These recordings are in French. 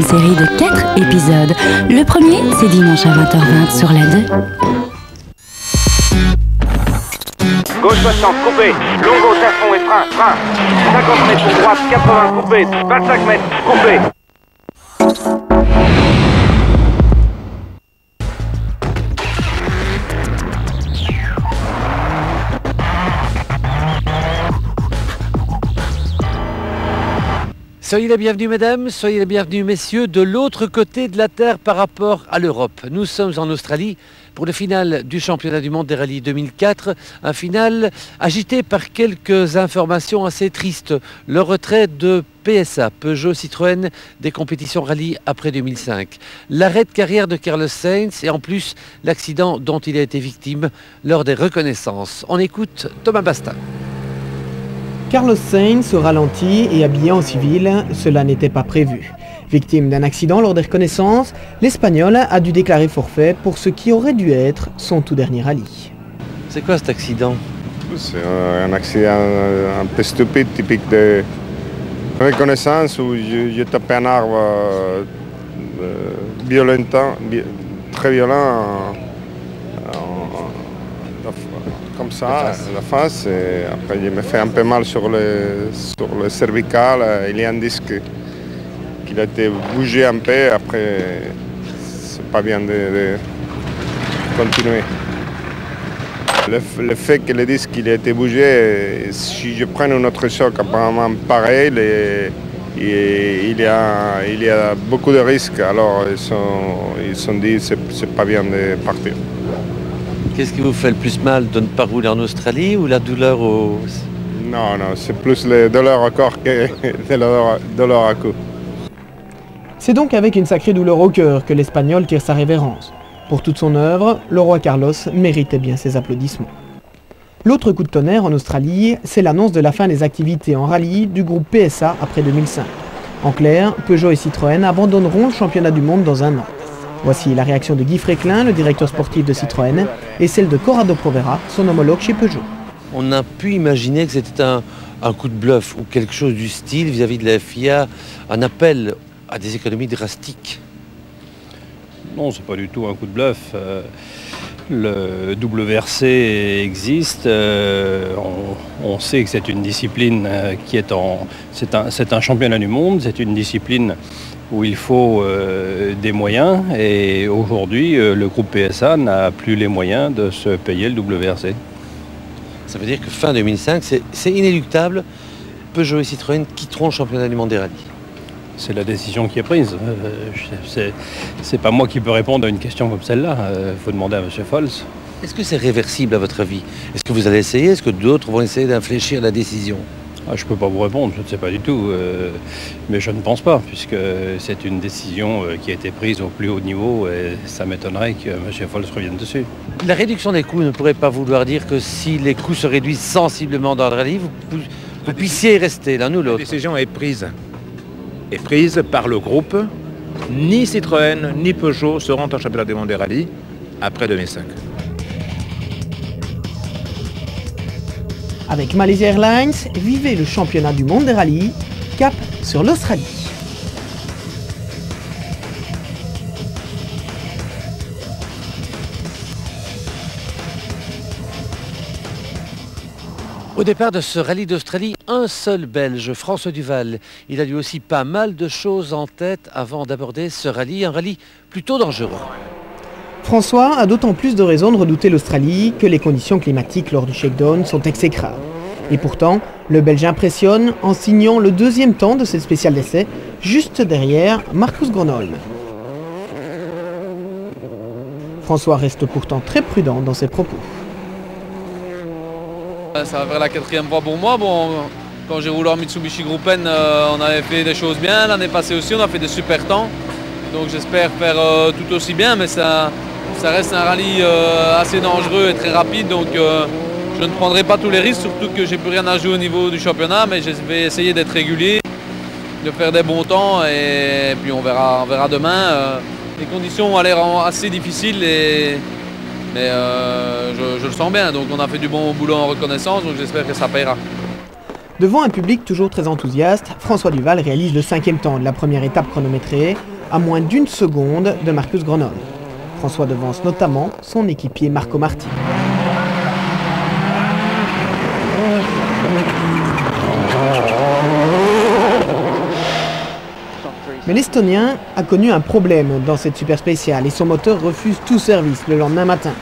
une série de 4 épisodes. Le premier, c'est dimanche à 20h20 sur la 2. Gauche 60, coupé. Long gauche à fond et frein, frein. 50 mètres droite, 80, coupé. 25 mètres, coupé. Soyez les bienvenus mesdames, soyez les bienvenus messieurs de l'autre côté de la Terre par rapport à l'Europe. Nous sommes en Australie pour le final du championnat du monde des rallyes 2004, un final agité par quelques informations assez tristes. Le retrait de PSA, Peugeot Citroën, des compétitions rallye après 2005. L'arrêt de carrière de Carlos Sainz et en plus l'accident dont il a été victime lors des reconnaissances. On écoute Thomas Bastin. Carlos Sainz au ralenti et habillé en civil, cela n'était pas prévu. Victime d'un accident lors des reconnaissances, l'Espagnol a dû déclarer forfait pour ce qui aurait dû être son tout dernier rallye. C'est quoi cet accident? C'est un accident un peu stupide, typique de reconnaissance où j'ai tapé un arbre euh, violent, très violent comme ça, la face. Et après, il me fait un peu mal sur le, sur le cervical. Il y a un disque qui a été bougé un peu. Après, c'est pas bien de, continuer. Le, fait que le disque il a été bougé, si je prends un autre choc apparemment pareil, il, y a, il y a beaucoup de risques. Alors ils se sont, ils sont dit que c'est pas bien de partir. Qu'est-ce qui vous fait le plus mal de ne pas rouler en Australie ou la douleur au... Non, non, c'est plus la douleur au corps que la douleur à cou. C'est donc avec une sacrée douleur au cœur que l'Espagnol tire sa révérence. Pour toute son œuvre, le roi Carlos méritait bien ses applaudissements. L'autre coup de tonnerre en Australie, c'est l'annonce de la fin des activités en rallye du groupe PSA après 2005. En clair, Peugeot et Citroën abandonneront le championnat du monde dans un an. Voici la réaction de Guy Fréclin, le directeur sportif de Citroën, et celle de Corrado Provera, son homologue chez Peugeot. On a pu imaginer que c'était un, coup de bluff ou quelque chose du style vis-à-vis de la FIA, un appel à des économies drastiques. Non, c'est pas du tout un coup de bluff. Euh, le WRC existe. Euh, on, sait que c'est une discipline euh, qui est en. C'est un, un, championnat du monde, c'est une discipline où il faut euh, des moyens et aujourd'hui euh, le groupe PSA n'a plus les moyens de se payer le WRC. Ça veut dire que fin 2005, c'est inéluctable, Peugeot et Citroën quitteront le championnat du monde des rallyes. C'est la décision qui est prise. Euh, c'est pas moi qui peux répondre à une question comme celle-là. Il faut demander à M. Fols. Est-ce que c'est réversible à votre avis? Est-ce que vous allez essayer? Est-ce que d'autres vont essayer d'infléchir la décision? Ah, je ne peux pas vous répondre, je ne sais pas du tout. Euh, mais je ne pense pas, puisque c'est une décision euh, qui a été prise au plus haut niveau et ça m'étonnerait que M. Fols revienne dessus. La réduction des coûts ne pourrait pas vouloir dire que si les coûts se réduisent sensiblement dans le rallye, vous, vous puissiez rester l'un ou l'autre. La décision est prise. Est prise par le groupe. Ni Citroën ni Peugeot seront en championnat du monde des rallyes après 2005. Avec Malaysia Airlines, vivez le championnat du monde des rallyes, cap sur l'Australie. Au départ de ce rallye d'Australie, un seul Belge, François Duval. Il a lui aussi pas mal de choses en tête avant d'aborder ce rallye, un rallye plutôt dangereux. François a d'autant plus de raisons de redouter l'Australie que les conditions climatiques lors du shakedown sont exécrables. Et pourtant, le Belge impressionne en signant le deuxième temps de cette spéciale d'essai, juste derrière Marcus Gronholm. François reste pourtant très prudent dans ses propos. Ça va faire la quatrième fois pour moi. Bon, quand j'ai roulé en Mitsubishi Groupen, euh, on avait fait des choses bien. L'année passée aussi, on a fait des super temps. Donc j'espère faire euh, tout aussi bien, mais ça, ça reste un rallye euh, assez dangereux et très rapide, donc euh, je ne prendrai pas tous les risques, surtout que j'ai plus rien à jouer au niveau du championnat, mais je vais essayer d'être régulier, de faire des bons temps et puis on verra, on verra demain. Euh, les conditions ont l'air assez difficiles, mais je, le sens bien, donc on a fait du bon boulot en reconnaissance, donc j'espère que ça paiera. Devant un public toujours très enthousiaste, François Duval réalise le cinquième temps de la première étape chronométrée à moins d'une seconde de Marcus Gronholm. François devance notamment son équipier Marco Marti. Mais l'Estonien a connu un problème dans cette super spéciale et son moteur refuse tout service le lendemain matin.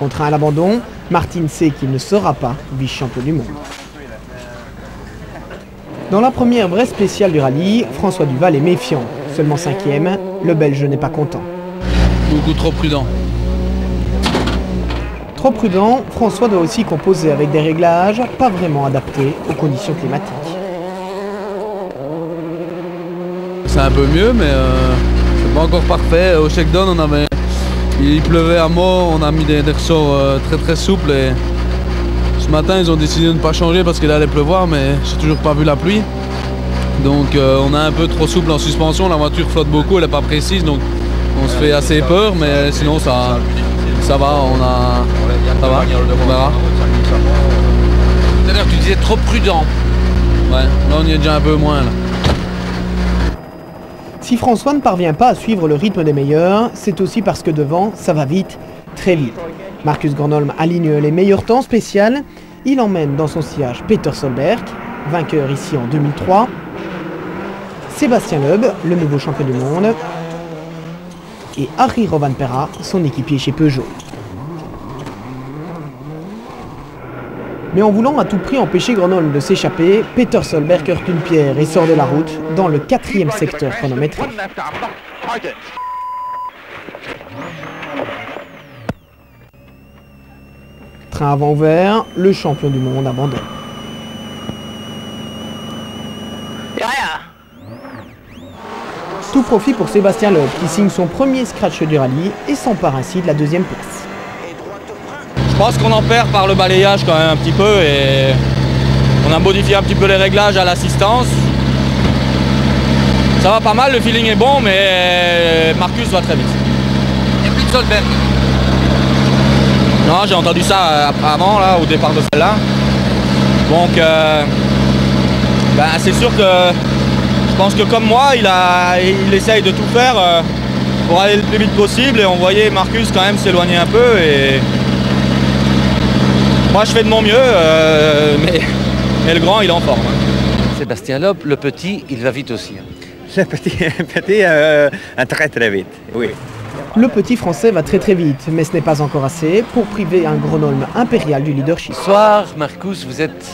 Contraint à l'abandon, Martin sait qu'il ne sera pas vice-champion du monde. Dans la première vraie spéciale du rallye, François Duval est méfiant. Seulement cinquième, le Belge n'est pas content. Beaucoup trop prudent. Trop prudent, François doit aussi composer avec des réglages pas vraiment adaptés aux conditions climatiques. C'est un peu mieux, mais euh, c'est pas encore parfait. Au shakedown, on avait, il pleuvait à mort, on a mis des, des ressorts euh, très très souples et ce matin ils ont décidé de ne pas changer parce qu'il allait pleuvoir, mais j'ai toujours pas vu la pluie. Donc euh, on a un peu trop souple en suspension, la voiture flotte beaucoup, elle est pas précise, donc on se fait assez peur, mais sinon ça, ça va, on a, ça va, on verra. Tout à l'heure, tu disais trop prudent. Ouais, là on y est déjà un peu moins. Là. Si François ne parvient pas à suivre le rythme des meilleurs, c'est aussi parce que devant, ça va vite, très vite. Marcus Gronholm aligne les meilleurs temps spécial. Il emmène dans son sillage Peter Solberg, vainqueur ici en 2003. Sébastien Loeb, le nouveau champion du monde. Et Harry Rovanpera, son équipier chez Peugeot. Mais en voulant à tout prix empêcher Gronholm de s'échapper, Peter Solberg heurte une pierre et sort de la route dans le quatrième secteur chronométrique. Train avant ouvert, le champion du monde abandonne. Tout profit pour Sébastien Loeb qui signe son premier scratch du rallye et s'empare ainsi de la deuxième place. Je pense qu'on en perd par le balayage quand même un petit peu et on a modifié un petit peu les réglages à l'assistance. Ça va pas mal, le feeling est bon, mais Marcus va très vite. Il n'y a plus de Solberg. Non, j'ai entendu ça euh, avant, là, au départ de celle-là. Donc, euh, ben, c'est sûr que je pense que comme moi, il, a, il essaye de tout faire euh, pour aller le plus vite possible. Et on voyait Marcus quand même s'éloigner un peu. Et moi, je fais de mon mieux, euh, mais, mais le grand, il est en forme. hein. Sébastien Loeb, le petit, il va vite aussi. hein. Le petit, petit euh, très très vite, oui. Le petit français va très très vite, mais ce n'est pas encore assez pour priver un Gronholm impérial du leadership. Soir, Marcus, vous êtes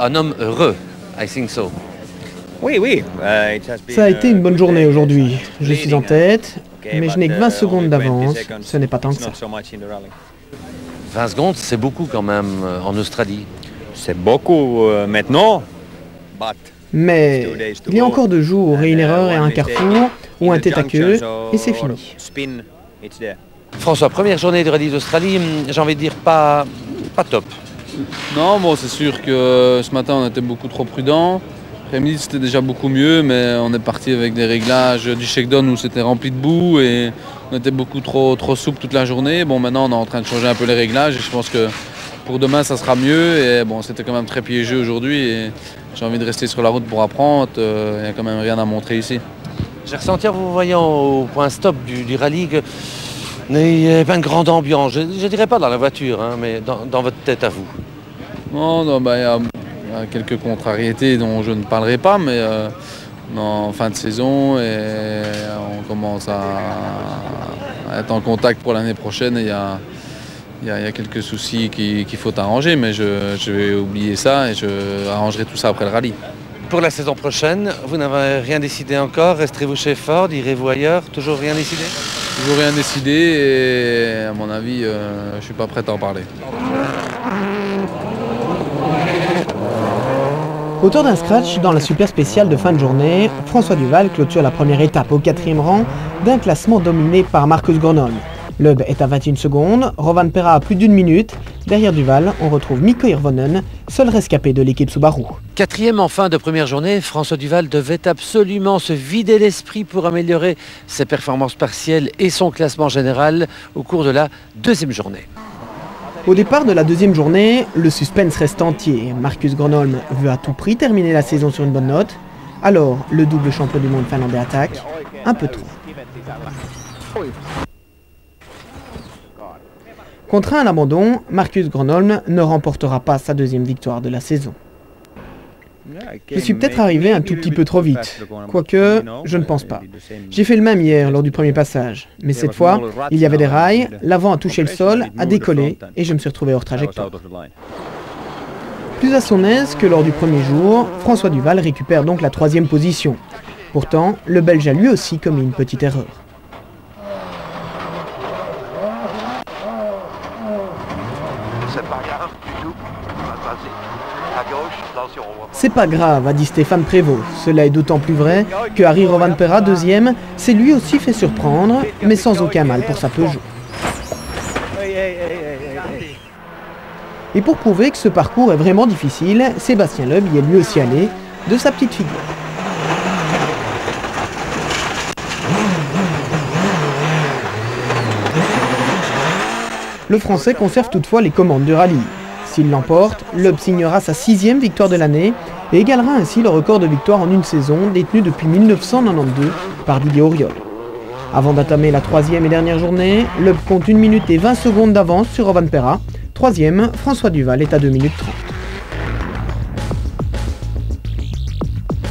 un homme heureux. I think so. Oui, oui. uh, been, Ça a été une bonne uh, journée aujourd'hui. Je suis en uh, tête, mais je n'ai que uh, 20 secondes only 20 d'avance. Ce n'est pas tant que ça. not so much in the rally. 20 secondes, c'est beaucoup quand même euh, en Australie. C'est beaucoup euh, maintenant, Mais il y a encore deux jours et une erreur et un carrefour ou un tête à queue et c'est fini. François, première journée de rallye d'Australie, hum, j'ai envie de dire pas, pas top. Non, bon, c'est sûr que ce matin on était beaucoup trop prudent. Après-midi c'était déjà beaucoup mieux, mais on est parti avec des réglages du shakedown où c'était rempli de boue et on était beaucoup trop, trop souple toute la journée. Bon, maintenant on est en train de changer un peu les réglages et je pense que pour demain ça sera mieux. Et bon, c'était quand même très piégeux aujourd'hui et j'ai envie de rester sur la route pour apprendre. Euh, Il n'y a quand même rien à montrer ici. J'ai ressenti en vous voyant au point stop du, du rallye que il n'y avait pas une grande ambiance. Je ne dirais pas dans la voiture, hein, mais dans, dans votre tête à vous. Non, non, bah, y a quelques contrariétés dont je ne parlerai pas, mais euh, en fin de saison et on commence à, à être en contact pour l'année prochaine et il y a, il y a- il y a quelques soucis qui- qu'il faut arranger, mais je, je vais oublier ça et je arrangerai tout ça après le rallye. Pour la saison prochaine, vous n'avez rien décidé encore. Resterez-vous chez Ford Irez-vous ailleurs Toujours rien décidé? Toujours rien décidé et à mon avis, euh, je ne suis pas prêt à en parler. Auteur d'un scratch dans la super spéciale de fin de journée, François Duval clôture la première étape au quatrième rang d'un classement dominé par Marcus Gronholm. Loeb est à 21 secondes, Rovan Pera à plus d'une minute. Derrière Duval, on retrouve Mikko Hirvonen, seul rescapé de l'équipe Subaru. Quatrième en fin de première journée, François Duval devait absolument se vider l'esprit pour améliorer ses performances partielles et son classement général au cours de la deuxième journée. Au départ de la deuxième journée, le suspense reste entier. Marcus Gronholm veut à tout prix terminer la saison sur une bonne note. Alors, le double champion du monde finlandais attaque, un peu trop. Contraint à l'abandon, Marcus Gronholm ne remportera pas sa deuxième victoire de la saison. Je suis peut-être arrivé un tout petit peu trop vite, quoique je ne pense pas. J'ai fait le même hier lors du premier passage, mais cette fois, il y avait des rails, l'avant a touché le sol, a décollé et je me suis retrouvé hors trajectoire. Plus à son aise que lors du premier jour, François Duval récupère donc la troisième position. Pourtant, le Belge a lui aussi commis une petite erreur. C'est pas grave, a dit Stéphane Prévost. Cela est d'autant plus vrai que Harry Rovanpera, deuxième, s'est lui aussi fait surprendre, mais sans aucun mal pour sa Peugeot. Et pour prouver que ce parcours est vraiment difficile, Sébastien Loeb y est lui aussi allé de sa petite figure. Le Français conserve toutefois les commandes du rallye. S'il l'emporte, Loeb signera sa sixième victoire de l'année et égalera ainsi le record de victoires en une saison détenu depuis 1992 par Didier Auriol. Avant d'entamer la troisième et dernière journée, Loeb compte 1 minute et 20 secondes d'avance sur Pera. Troisième, François Duval est à 2 minutes 30.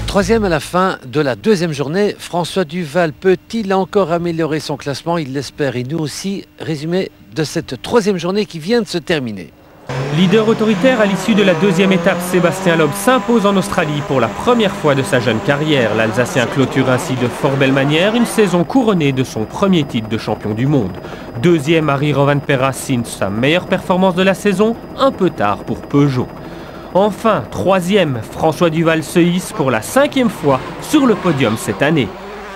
Troisième à la fin de la deuxième journée, François Duval peut-il encore améliorer son classement? Il l'espère et nous aussi. Résumé de cette troisième journée qui vient de se terminer. Leader autoritaire à l'issue de la deuxième étape, Sébastien Loeb s'impose en Australie pour la première fois de sa jeune carrière. L'Alsacien clôture ainsi de fort belle manière une saison couronnée de son premier titre de champion du monde. Deuxième, Harry Rovanperä signe sa meilleure performance de la saison, un peu tard pour Peugeot. Enfin, troisième, François Duval se hisse pour la cinquième fois sur le podium cette année.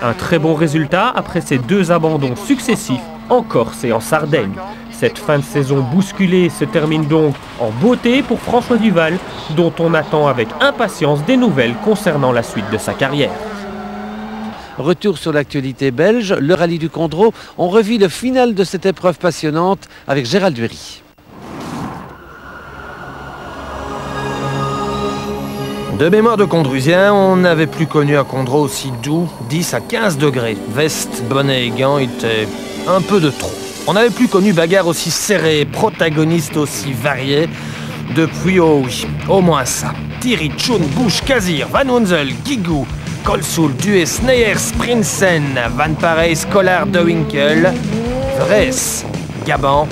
Un très bon résultat après ses deux abandons successifs en Corse et en Sardaigne. Cette fin de saison bousculée se termine donc en beauté pour François Duval, dont on attend avec impatience des nouvelles concernant la suite de sa carrière. Retour sur l'actualité belge, le rallye du Condro. On revit le final de cette épreuve passionnante avec Gérald Dury. De mémoire de Condrusien, on n'avait plus connu un Condro aussi doux, 10 à 15 degrés. Veste, bonnet et gants étaient un peu de trop. On n'avait plus connu bagarre aussi serrée, protagoniste aussi variés. Depuis, oh au moins ça. Thierry, Chun, Bush, Kazir, Van Hunzel, Gigou, Kolsul, Duet, Sneyers, Prinsen, Van Parey, Scholar, De Winkel, Vres, Gaban,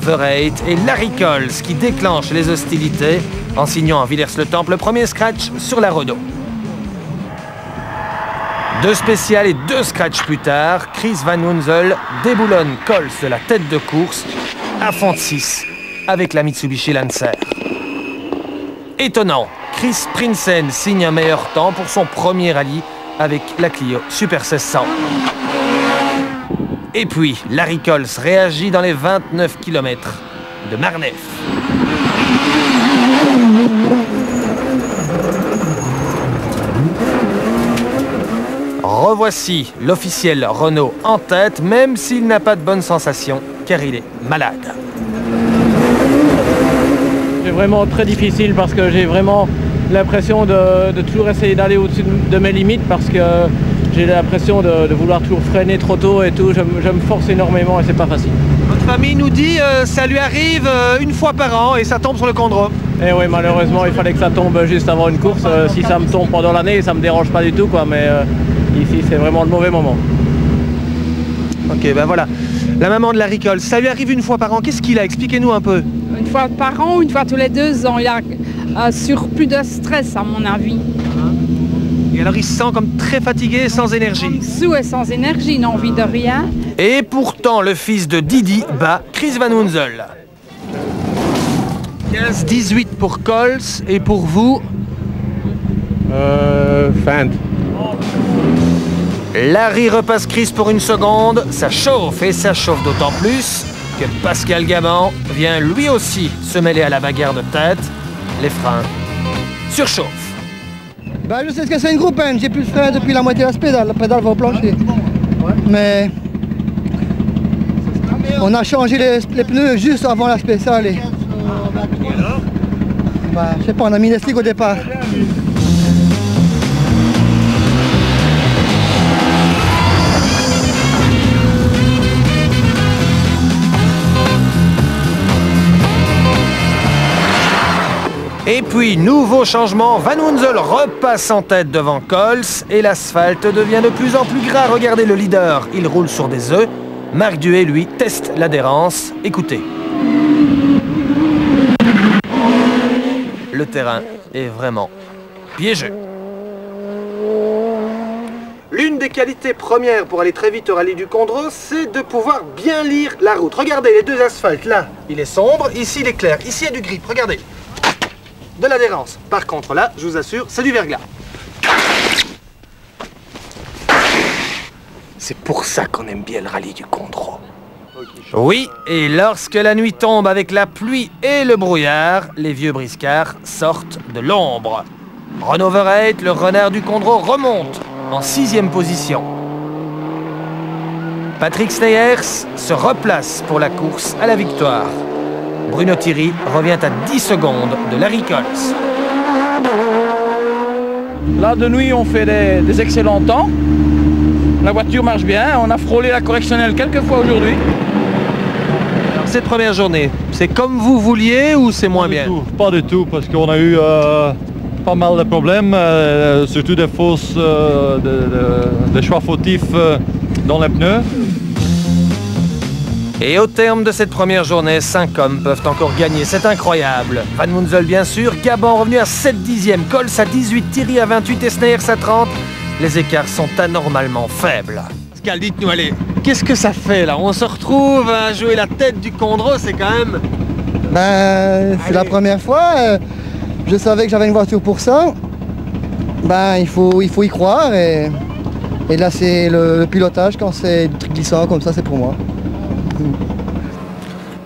Verreit et Larry Coles qui déclenchent les hostilités en signant à Villers-le-Temple le premier scratch sur la Renault. Deux spéciales et deux scratchs plus tard, Chris Van Hunzel déboulonne Coles de la tête de course à fond de 6 avec la Mitsubishi Lancer. Étonnant, Chris Prinsen signe un meilleur temps pour son premier rallye avec la Clio Super 1600. Et puis, Larry Coles réagit dans les 29 km de Marnef. Revoici l'officiel Renault en tête, même s'il n'a pas de bonnes sensations, car il est malade. C'est vraiment très difficile parce que j'ai vraiment l'impression de, toujours essayer d'aller au-dessus de mes limites parce que j'ai l'impression de, vouloir toujours freiner trop tôt et tout. Je, me force énormément et c'est pas facile. Votre famille nous dit euh, ça lui arrive euh, une fois par an et ça tombe sur le condro. Et eh oui, malheureusement, il fallait que ça tombe juste avant une course. Euh, si ça me tombe pendant l'année, ça me dérange pas du tout, quoi. Mais Ici, c'est vraiment le mauvais moment. Ok, ben voilà. La maman de la ricole, ça lui arrive une fois par an. Qu'est-ce qu'il a? Expliquez-nous un peu. Une fois par an ou une fois tous les deux ans. Il a euh, sur plus de stress, à mon avis. Et alors, il se sent comme très fatigué, sans énergie. Sous et sans énergie, il n'a envie de rien. Et pourtant, le fils de Didi bat Chris Van Hunzel. 15-18 pour Coles et pour vous? Euh, Larry repasse Chris pour une seconde, ça chauffe et ça chauffe d'autant plus que Pascal Gabin vient lui aussi se mêler à la bagarre de tête. Les freins surchauffent. Bah, je sais ce que c'est une groupe, hein. j'ai plus de frein depuis la moitié de la pédale, la pédale va au plancher. Mais on a changé les, pneus juste avant la spéciale. Bah, je sais pas, on a mis les slicks au départ. Et puis, nouveau changement, Van Hunzel repasse en tête devant Cols et l'asphalte devient de plus en plus gras. Regardez le leader, il roule sur des œufs. Marc Duet, lui, teste l'adhérence. Écoutez. Le terrain est vraiment piégeux. L'une des qualités premières pour aller très vite au rallye du Condro, c'est de pouvoir bien lire la route. Regardez les deux asphaltes, là, il est sombre, ici il est clair, ici il y a du grip, regardez. De l'adhérence. Par contre là, je vous assure, c'est du verglas. C'est pour ça qu'on aime bien le rallye du Condro. Oui, et lorsque la nuit tombe avec la pluie et le brouillard, les vieux briscards sortent de l'ombre. Renault Verreit, le renard du Condro, remonte en sixième position. Patrick Steyers se replace pour la course à la victoire. Bruno Thierry revient à 10 secondes de Larry Coles. Là, de nuit, on fait des, des excellents temps. La voiture marche bien. On a frôlé la correctionnelle quelques fois aujourd'hui. Cette première journée, c'est comme vous vouliez ou c'est moins bien? Pas du tout, parce qu'on a eu euh, pas mal de problèmes, euh, surtout des fausses, euh, de- de- des choix fautifs euh, dans les pneus. Et au terme de cette première journée, 5 hommes peuvent encore gagner. C'est incroyable. Van Munzel, bien sûr. Gabon revenu à 7 dixièmes. Coles à 18, Thierry à 28 et Sneyers à 30. Les écarts sont anormalement faibles. Pascal, dites-nous, allez, qu'est-ce que ça fait là? On se retrouve à jouer la tête du Condro, c'est quand même... Ben, c'est la première fois. euh, Je savais que j'avais une voiture pour ça. Ben, il faut, il faut y croire. Et, et là, c'est le, le pilotage. Quand c'est du truc glissant comme ça, c'est pour moi.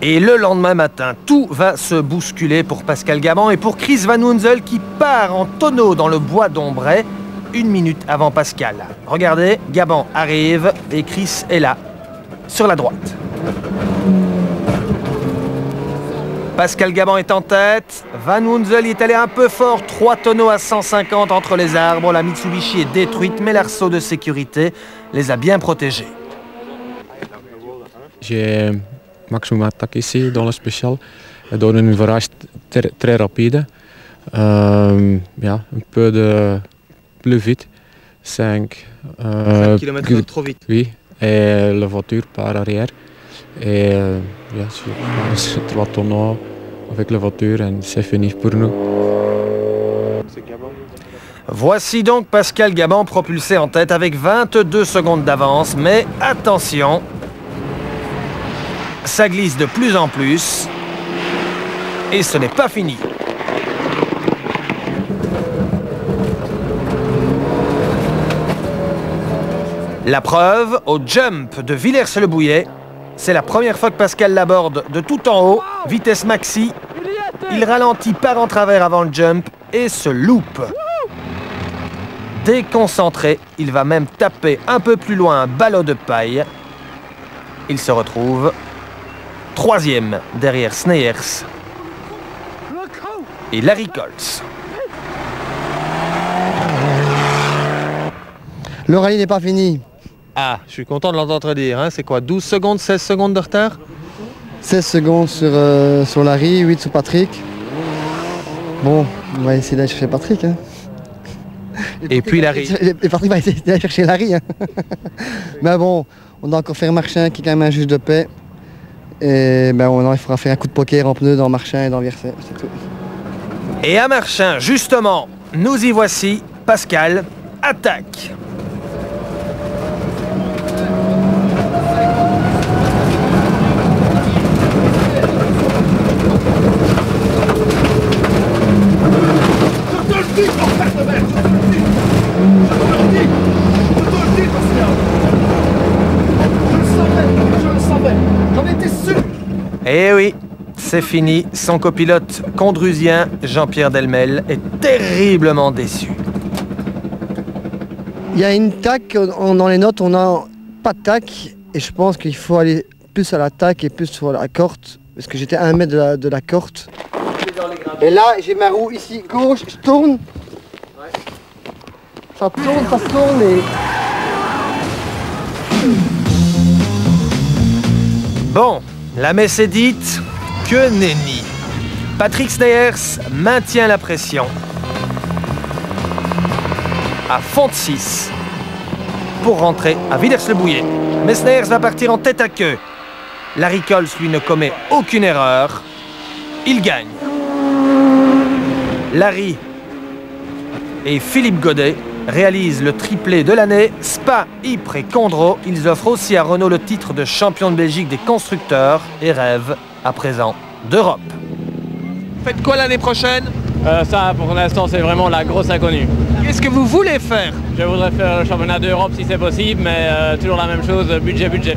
Et le lendemain matin, tout va se bousculer pour Pascal Gabon et pour Chris Van Hunzel qui part en tonneau dans le bois d'Ombray une minute avant Pascal. Regardez, Gabon arrive et Chris est là, sur la droite. Pascal Gabon est en tête. Van Hunzel est allé un peu fort. Trois tonneaux à 150 entre les arbres. La Mitsubishi est détruite, mais l'arceau de sécurité les a bien protégés. J'ai maximum attaque ici dans le spécial. Door een virage très, très rapide. Euh, ja, un peu de plus vite. 5 Cinq kilomètres trop vite. Oui, et la voiture part arrière. Et euh, ja, sur trois tonneaux avec la voiture et c'est fini pour nous. Voici donc Pascal Gabon propulsé en tête avec 22 secondes d'avance, mais attention, ça glisse de plus en plus et ce n'est pas fini. La preuve, au jump de Villers-le-Bouillet, c'est la première fois que Pascal l'aborde de tout en haut, vitesse maxi. Il ralentit par en travers avant le jump et se loupe. Déconcentré, il va même taper un peu plus loin un ballot de paille. Il se retrouve troisième derrière Sneyers et Larry Colts. Le rallye n'est pas fini. Ah, je suis content de l'entendre dire. hein. C'est quoi 12 secondes, 16 secondes de retard? 16 secondes sur, euh, sur Larry, 8 sur Patrick. Bon, on va essayer d'aller chercher Patrick. hein. Et puis Larry. Et Patrick va essayer d'aller chercher Larry. hein. Mais bon, on doit encore faire Marchand qui est quand même un juge de paix. Et ben on, il faudra faire un coup de poker en pneu dans Marchand et dans Vierset, c'est tout. Et à Marchin, justement, nous y voici. Pascal attaque. J'en étais sûr Eh oui, c'est fini. Son copilote condrusien, Jean-Pierre Delmel, est terriblement déçu. Il y a une tac, on- dans les notes on a pas de tac et je pense qu'il faut aller plus à la tac et plus sur la corde parce que j'étais à un mètre de la, de la corde. Et là j'ai ma roue ici gauche, je tourne. Ça tourne, ça tourne et... Bon, la messe est dite, que nenni. Patrick Sneyers maintient la pression. À fond de 6 pour rentrer à Villers-le-Bouillet. Mais Sneyers va partir en tête à queue. Larry Coles, lui, ne commet aucune erreur. Il gagne. Larry et Philippe Godet réalisent le triplé de l'année. Spa, Ypres et Condro, ils offrent aussi à Renault le titre de champion de Belgique des constructeurs et rêvent à présent d'Europe. Faites quoi l'année prochaine? Euh, ça, pour l'instant, c'est vraiment la grosse inconnue. Qu'est-ce que vous voulez faire? Je voudrais faire le championnat d'Europe si c'est possible, mais euh, toujours la même chose, budget, budget.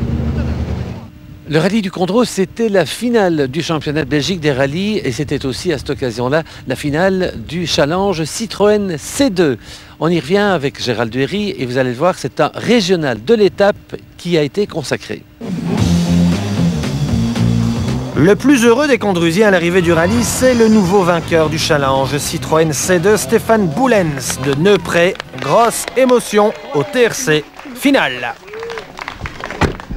Le rallye du Condro, c'était la finale du championnat de Belgique des rallyes et c'était aussi à cette occasion-là la finale du challenge Citroën C2. On y revient avec Gérald Duhéry et vous allez le voir, c'est un régional de l'étape qui a été consacré. Le plus heureux des Condrusiens à l'arrivée du rallye, c'est le nouveau vainqueur du challenge Citroën C2, Stéphane Boulens de Neupré. Grosse émotion au TRC finale.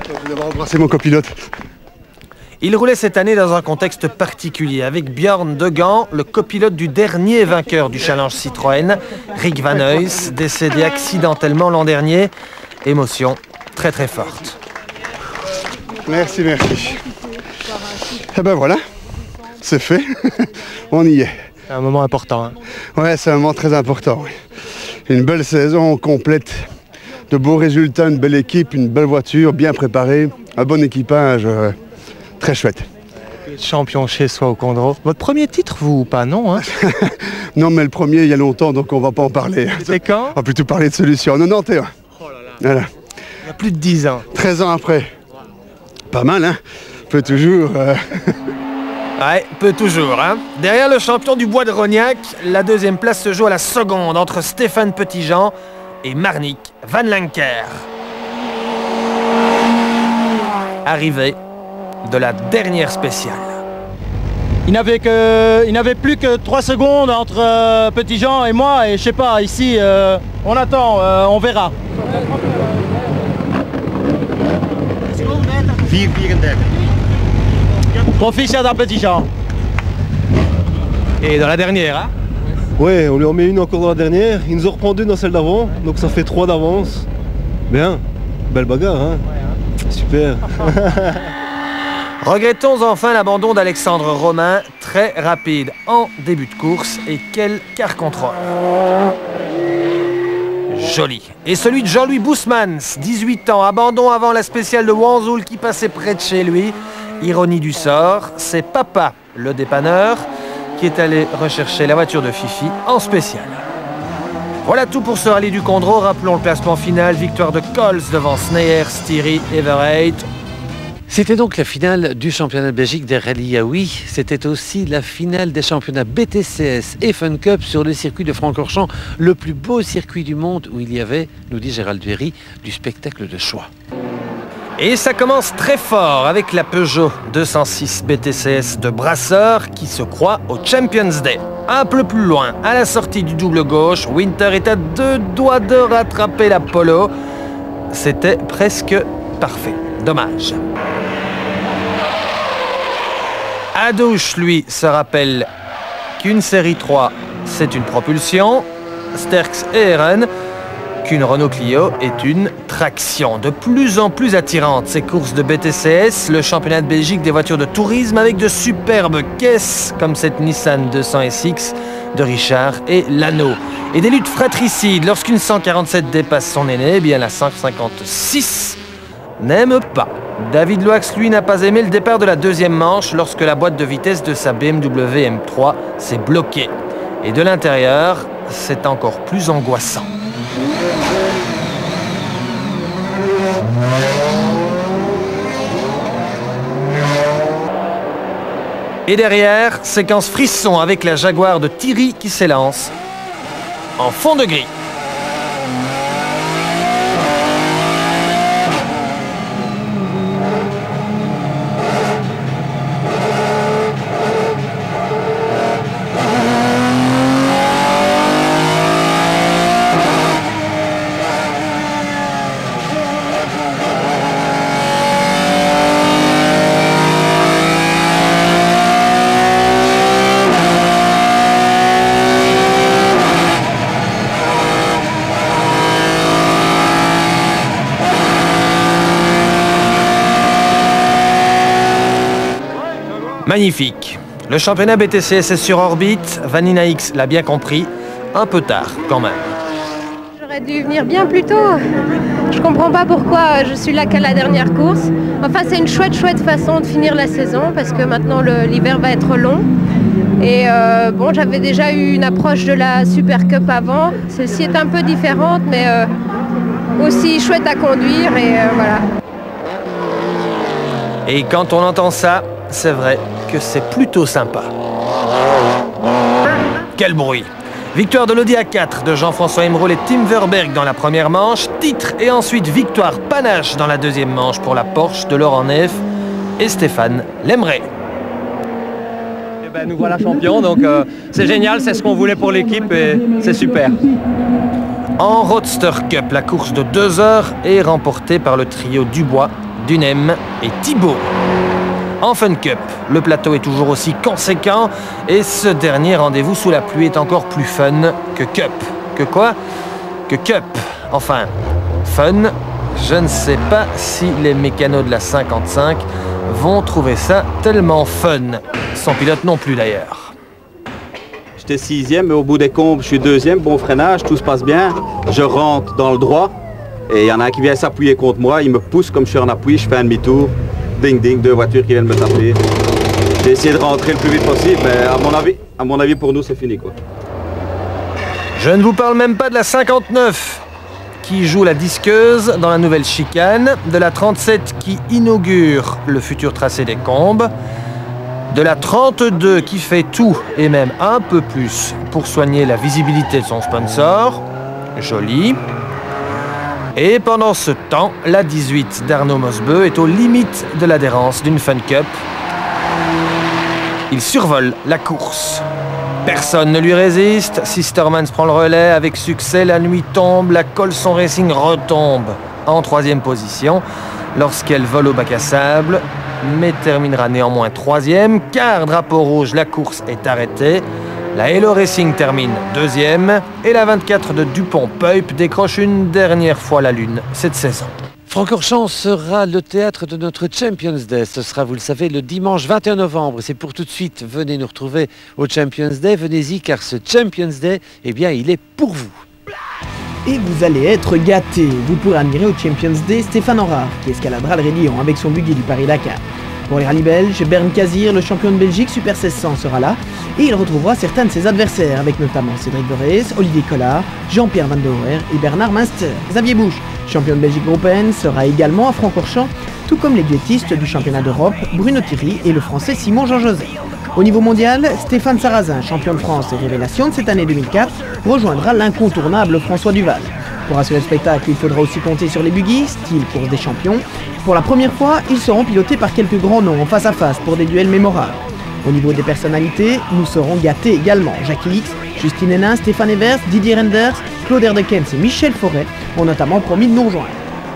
Je vais embrasser mon copilote. Il roulait cette année dans un contexte particulier avec Björn Degan, le copilote du dernier vainqueur du challenge Citroën, Rick Van Heus, décédé accidentellement l'an dernier. Émotion très très forte. Merci, merci. Et ben voilà, c'est fait. On y est. C'est un moment important. hein. Ouais, c'est un moment très important. oui. Une belle saison complète, de beaux résultats, une belle équipe, une belle voiture, bien préparée, un bon équipage, euh, très chouette. Champion chez soi au Condro. Votre premier titre, vous ou pas? Non, hein Non, mais le premier, il y a longtemps, donc on va pas en parler. C'était quand? On va plutôt parler de en 91. Voilà. Il y a plus de 10 ans. 13 ans après. Pas mal, hein Peut toujours... euh, Ouais, peut toujours. Hein. Derrière le champion du bois de Rognac, la deuxième place se joue à la seconde entre Stéphane Petitjean et Marnik Van Lanker. Arrivée de la dernière spéciale. Il n'avait que, il n'avait plus que 3 secondes entre euh, Petit Jean et moi et je sais pas, ici euh, on attend, euh, on verra. 4,34. Proficiat à Petit Jean. Et dans la dernière, hein Ouais, on lui en met une encore dans la dernière. Il nous en reprend deux dans celle d'avant, donc ça fait trois d'avance. Bien, belle bagarre, hein Super. Regrettons enfin l'abandon d'Alexandre Romain, très rapide en début de course et quel car contrôle. Joli. Et celui de Jean-Louis Bousmans, 18 ans, abandon avant la spéciale de Wanzoul qui passait près de chez lui. Ironie du sort, c'est Papa, le dépanneur, qui est allé rechercher la voiture de Fifi en spécial. Voilà tout pour ce rallye du Condro. Rappelons le classement final. Victoire de Coles devant Sneyers, Thierry, Everett. C'était donc la finale du championnat de Belgique des rallyes à oui. C'était aussi la finale des championnats BTCS et Fun Cup sur le circuit de Francorchamps, le plus beau circuit du monde où il y avait, nous dit Gérald Duhéry, du spectacle de choix. Et ça commence très fort avec la Peugeot 206 BTCS de Brasseur qui se croit au Champions Day. Un peu plus loin, à la sortie du double gauche, Winter est à deux doigts de rattraper la Polo. C'était presque parfait. Dommage. Adouche, lui, se rappelle qu'une série 3, c'est une propulsion. Sterks et Eren, qu'une Renault Clio est une traction. De plus en plus attirante, ces courses de BTCS, le championnat de Belgique des voitures de tourisme avec de superbes caisses comme cette Nissan 200 SX de Richard et Lano. Et des luttes fratricides. Lorsqu'une 147 dépasse son aîné, eh bien la 156 n'aime pas. David Loax, lui, n'a pas aimé le départ de la deuxième manche lorsque la boîte de vitesse de sa BMW M3 s'est bloquée. Et de l'intérieur, c'est encore plus angoissant. Et derrière, séquence frisson avec la Jaguar de Thierry qui s'élance en fond de gris. Magnifique. Le championnat BTCS est sur orbite. Vanina X l'a bien compris. Un peu tard, quand même. J'aurais dû venir bien plus tôt. Je comprends pas pourquoi je suis là qu'à la dernière course. Enfin, c'est une chouette, chouette façon de finir la saison parce que maintenant l'hiver va être long. Et euh, bon, j'avais déjà eu une approche de la Super Cup avant. Celle-ci est un peu différente, mais euh, aussi chouette à conduire et euh, voilà. Et quand on entend ça, c'est vrai que c'est plutôt sympa. Quel bruit Victoire de l'Audi A4 de Jean-François Emerol et Tim Verberg dans la première manche, titre et ensuite victoire panache dans la deuxième manche pour la Porsche de Laurent Neff et Stéphane Lemray. Eh ben, nous voilà champions, donc euh, c'est génial, c'est ce qu'on voulait pour l'équipe et c'est super. En Roadster Cup, la course de 2 heures est remportée par le trio Dubois, Dunem et Thibault. En Fun Cup, le plateau est toujours aussi conséquent et ce dernier rendez-vous sous la pluie est encore plus fun que Cup. Que quoi? Que Cup. Enfin, fun, je ne sais pas si les mécanos de la 55 vont trouver ça tellement fun. Son pilote non plus d'ailleurs. J'étais sixième, mais au bout des comptes, je suis deuxième, bon freinage, tout se passe bien. Je rentre dans le droit et il y en a un qui vient s'appuyer contre moi, il me pousse comme je suis en appui, je fais un demi-tour ding ding, deux voitures qui viennent me taper. J'ai essayé de rentrer le plus vite possible, mais à mon avis, à mon avis pour nous c'est fini quoi. Je ne vous parle même pas de la 59 qui joue la disqueuse dans la nouvelle chicane, de la 37 qui inaugure le futur tracé des combes, de la 32 qui fait tout et même un peu plus pour soigner la visibilité de son sponsor, joli, et pendant ce temps, la 18 d'Arnaud Mosbeu est aux limites de l'adhérence d'une Fun Cup. Il survole la course. Personne ne lui résiste. Sistermans prend le relais avec succès. La nuit tombe. La Colson Racing retombe en troisième position lorsqu'elle vole au bac à sable, mais terminera néanmoins troisième car drapeau rouge, la course est arrêtée. La Hello Racing termine deuxième et la 24 de Dupont-Peup décroche une dernière fois la Lune cette saison. Francorchamps sera le théâtre de notre Champions Day. Ce sera, vous le savez, le dimanche 21 novembre. C'est pour tout de suite. Venez nous retrouver au Champions Day. Venez-y car ce Champions Day, eh bien, il est pour vous. Et vous allez être gâtés. Vous pourrez admirer au Champions Day Stéphane Enrard, qui escaladera le Rédillon avec son buggy du Paris-Dakar. Pour les rallyes belges, Bern Kazir, le champion de Belgique Super 1600, sera là et il retrouvera certains de ses adversaires, avec notamment Cédric Beres, Olivier Collard, Jean-Pierre Van der et Bernard Munster. Xavier Bouche, champion de Belgique européenne, sera également à Francorchamps, tout comme les duettistes du championnat d'Europe, Bruno Thierry et le français Simon Jean-José. Au niveau mondial, Stéphane Sarrazin, champion de France et révélation de cette année 2004, rejoindra l'incontournable François Duval. Pour assurer le spectacle, il faudra aussi compter sur les buggy, style course des champions. Pour la première fois, ils seront pilotés par quelques grands noms en face à face pour des duels mémorables. Au niveau des personnalités, nous serons gâtés également. Jackie X, Justine Hénin, Stéphane Evers, Didier Renders, Claude Erdekens et Michel Forêt ont notamment promis de nous rejoindre.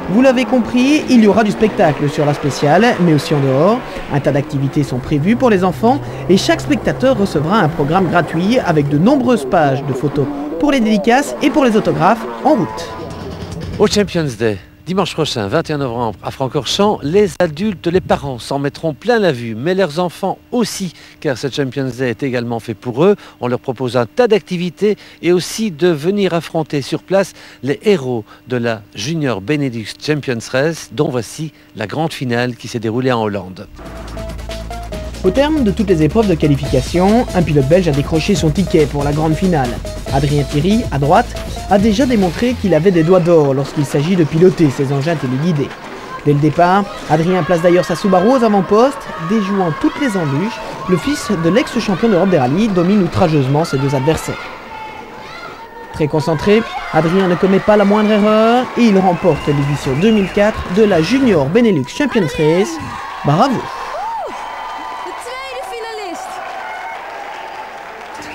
Vous l'avez compris, il y aura du spectacle sur la spéciale, mais aussi en dehors. Un tas d'activités sont prévues pour les enfants et chaque spectateur recevra un programme gratuit avec de nombreuses pages de photos pour les dédicaces et pour les autographes en route. Au Champions Day, dimanche prochain, 21 novembre, à Francorchamps, les adultes, les parents s'en mettront plein la vue, mais leurs enfants aussi, car ce Champions Day est également fait pour eux. On leur propose un tas d'activités et aussi de venir affronter sur place les héros de la Junior Benelux Champions Race, dont voici la grande finale qui s'est déroulée en Hollande. Au terme de toutes les épreuves de qualification, un pilote belge a décroché son ticket pour la grande finale. Adrien Thierry, à droite, a déjà démontré qu'il avait des doigts d'or lorsqu'il s'agit de piloter ses engins téléguidés. Dès le départ, Adrien place d'ailleurs sa Subaru aux avant-postes, déjouant toutes les embûches, le fils de l'ex-champion d'Europe des rallyes domine outrageusement ses deux adversaires. Très concentré, Adrien ne commet pas la moindre erreur et il remporte l'édition 2004 de la Junior Benelux Champions Race. Bravo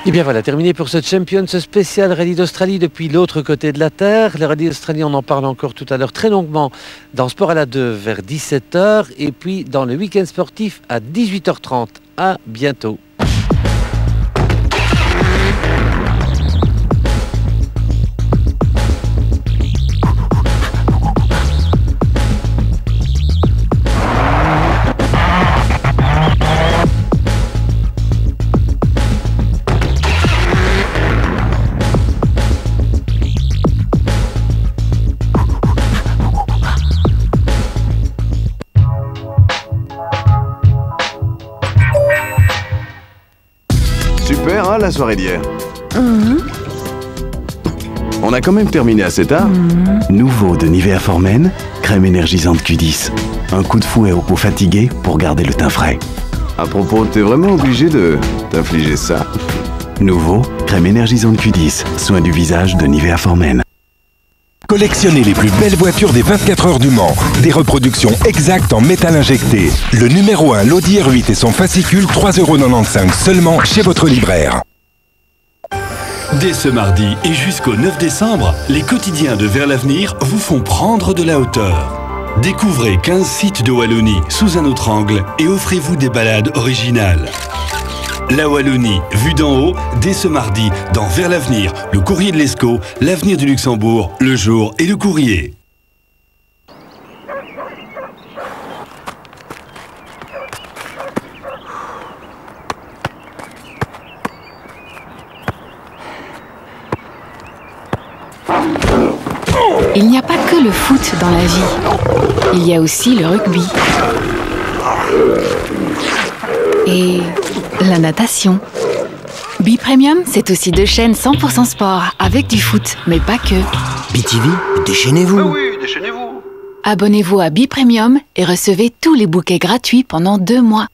Et bien voilà, terminé pour ce Champions spécial Rallye d'Australie depuis l'autre côté de la Terre. Le Rallye d'Australie, on en parle encore tout à l'heure très longuement dans Sport à la 2 vers 17h et puis dans le week-end sportif à 18h30. À bientôt. La soirée d'hier. On a quand même terminé assez tard. Nouveau de Nivea Formen, crème énergisante Q10. Un coup de fouet aux peaux fatiguées pour garder le teint frais. À propos, t'es vraiment obligé de t'infliger ça. Nouveau, crème énergisante Q10, soin du visage de Nivea Formen. Collectionnez les plus belles voitures des 24 heures du Mans. Des reproductions exactes en métal injecté. Le numéro 1, l'Audi R8 et son fascicule, 3,95€ seulement chez votre libraire. Dès ce mardi et jusqu'au 9 décembre, les quotidiens de Vers l'avenir vous font prendre de la hauteur. Découvrez 15 sites de Wallonie sous un autre angle et offrez-vous des balades originales. La Wallonie, vue d'en haut, dès ce mardi, dans Vers l'avenir, le courrier de l'ESCO, l'avenir du Luxembourg, le jour et le courrier. Il n'y a pas que le foot dans la vie. Il y a aussi le rugby. Et la natation. Bi-Premium, c'est aussi deux chaînes 100% sport, avec du foot, mais pas que. BTV, déchaînez-vous. oui, déchaînez-vous. Abonnez-vous à Bi-Premium et recevez tous les bouquets gratuits pendant deux mois.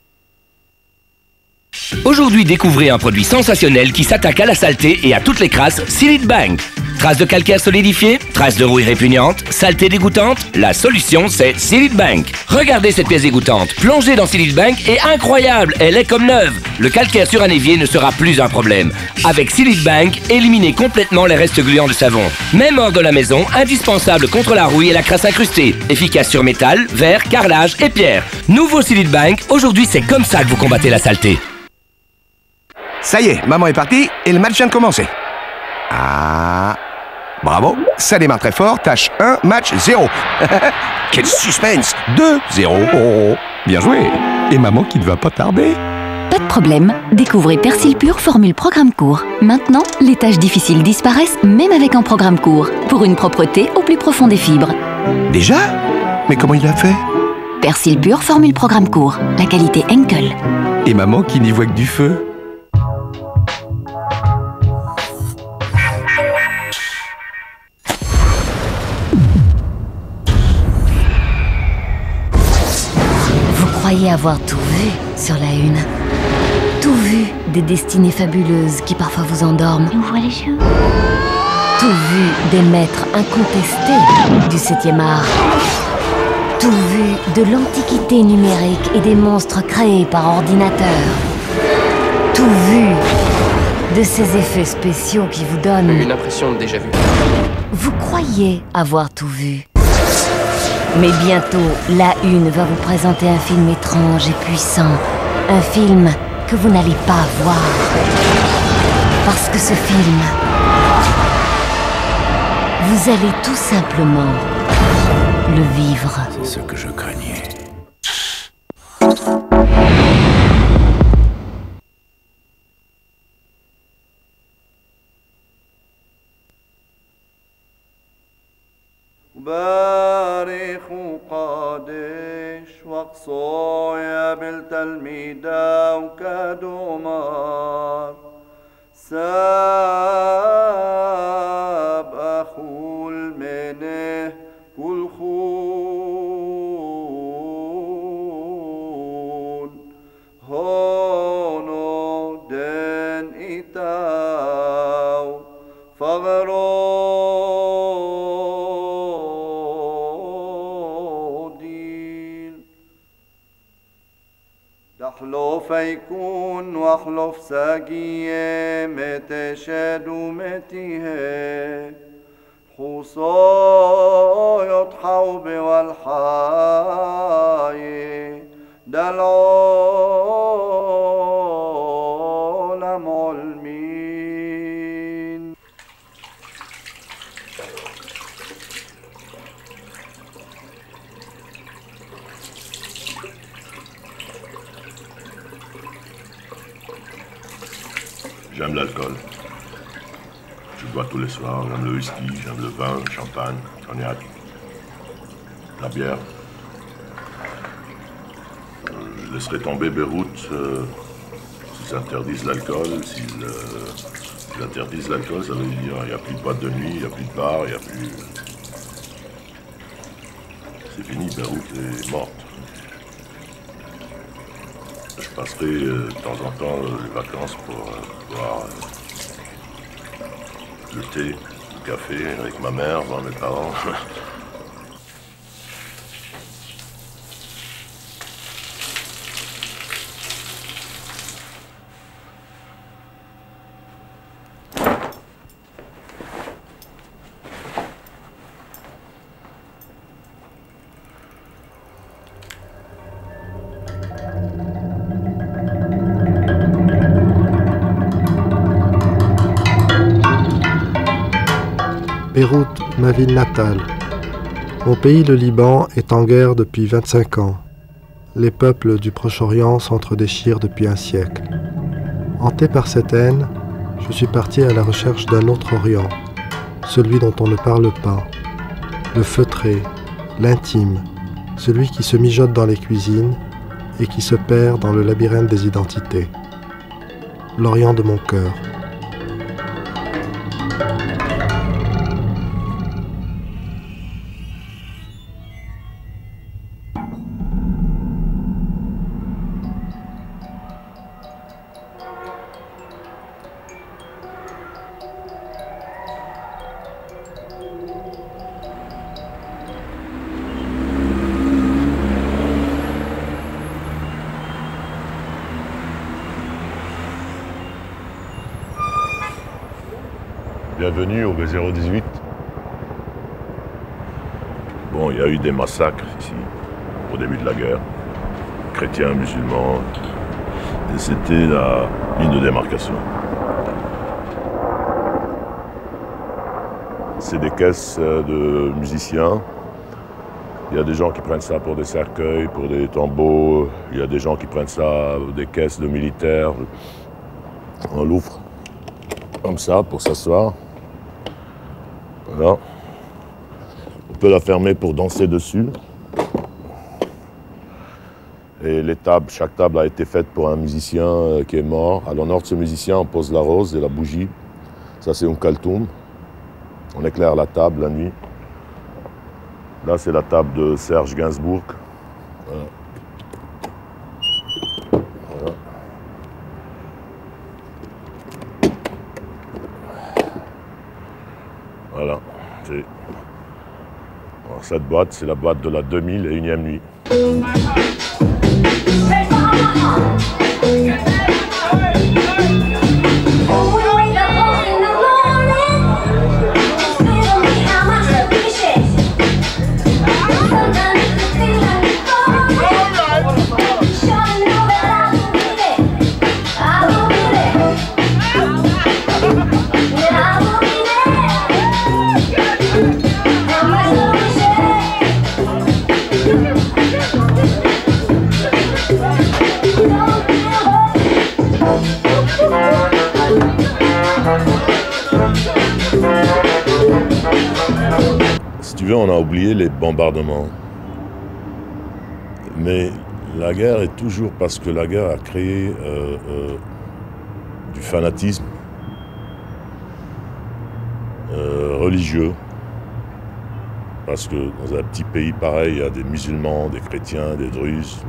Aujourd'hui, découvrez un produit sensationnel qui s'attaque à la saleté et à toutes les crasses Silid Bank. Traces de calcaire solidifié, traces de rouille répugnante, saleté dégoûtante La solution, c'est Silid Bank. Regardez cette pièce dégoûtante, plongée dans Silid Bank est incroyable, elle est comme neuve. Le calcaire sur un évier ne sera plus un problème. Avec Silid Bank, éliminez complètement les restes gluants de savon. Même hors de la maison, indispensable contre la rouille et la crasse incrustée. Efficace sur métal, verre, carrelage et pierre. Nouveau Silid Bank, aujourd'hui c'est comme ça que vous combattez la saleté. Ça y est, maman est partie et le match vient de commencer. Ah. Bravo, ça démarre très fort. Tâche 1, match 0. Quel suspense 2-0. Bien joué. Et maman qui ne va pas tarder. Pas de problème, découvrez Persil Pur formule programme court. Maintenant, les tâches difficiles disparaissent même avec un programme court, pour une propreté au plus profond des fibres. Déjà? Mais comment il a fait? Persil Pur formule programme court, la qualité Henkel. Et maman qui n'y voit que du feu. Croyez avoir tout vu sur la une Tout vu des destinées fabuleuses qui parfois vous endorment. Ouvrez les yeux. Tout vu des maîtres incontestés du 7e art. Tout vu de l'antiquité numérique et des monstres créés par ordinateur. Tout vu de ces effets spéciaux qui vous donnent. Une impression de déjà vu. Vous croyez avoir tout vu. Mais bientôt, la Une va vous présenter un film étrange et puissant. Un film que vous n'allez pas voir. Parce que ce film, vous allez tout simplement le vivre. C'est ce que je craignais. Bah... صويا بالتلميدا وكادومار سار مخلوف ساقية متشاد ومتيه خصايا حوب والحاية دلعو J'aime l'alcool. Je bois tous les soirs. J'aime le whisky, j'aime le vin, le champagne, cognac, la bière. Euh, je laisserai tomber Beyrouth. euh, s'ils interdisent l'alcool, s'ils euh, s'ils interdisent l'alcool, ça veut dire il n'y a plus de boîte de nuit, il n'y a plus de bar, il n'y a plus. C'est fini, Beyrouth est morte. Je passerai euh, de temps en temps euh, les vacances pour euh, boire le thé, le café avec ma mère, voir mes parents. ville natale. Mon pays, le Liban, est en guerre depuis 25 ans. Les peuples du Proche-Orient s'entre-déchirent depuis un siècle. Hanté par cette haine, je suis parti à la recherche d'un autre Orient, celui dont on ne parle pas, le feutré, l'intime, celui qui se mijote dans les cuisines et qui se perd dans le labyrinthe des identités. L'Orient de mon cœur. Bienvenue au B018. Bon, il y a eu des massacres ici, au début de la guerre. Chrétiens, musulmans. Et c'était la ligne de démarcation. C'est des caisses euh, de musiciens. Il y a des gens qui prennent ça pour des cercueils, pour des tombeaux. Il y a des gens qui prennent ça, des caisses de militaires. On l'ouvre comme ça pour s'asseoir. On peut la fermer pour danser dessus. Et les tables, chaque table a été faite pour un musicien euh, qui est mort. À l'honneur de ce musicien, on pose la rose et la bougie. Ça, c'est un kaltoum. On éclaire la table la nuit. Là, c'est la table de Serge Gainsbourg. Voilà. c'est- Cette boîte, c'est la boîte de la 2001e nuit. On a oublié les bombardements. Mais la guerre est toujours parce que la guerre a créé euh, euh, du fanatisme euh, religieux. Parce que dans un petit pays pareil, il y a des musulmans, des chrétiens, des druzes.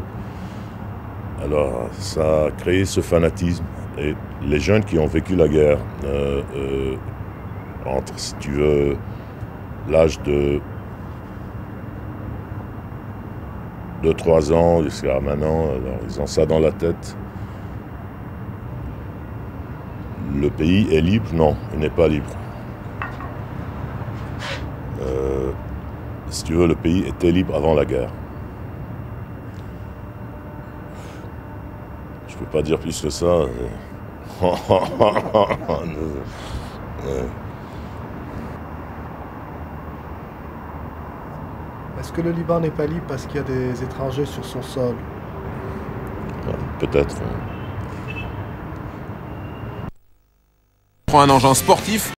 Alors ça a créé ce fanatisme. Et les jeunes qui ont vécu la guerre, entre, si tu veux, l'âge de 2-3 ans jusqu'à maintenant, alors ils ont ça dans la tête. Le pays est libre? Non, il n'est pas libre. Euh, si tu veux, le pays était libre avant la guerre. Je peux pas dire plus que ça. Est-ce que le Liban n'est pas libre parce qu'il y a des étrangers sur son sol? Peut-être. Prends un engin sportif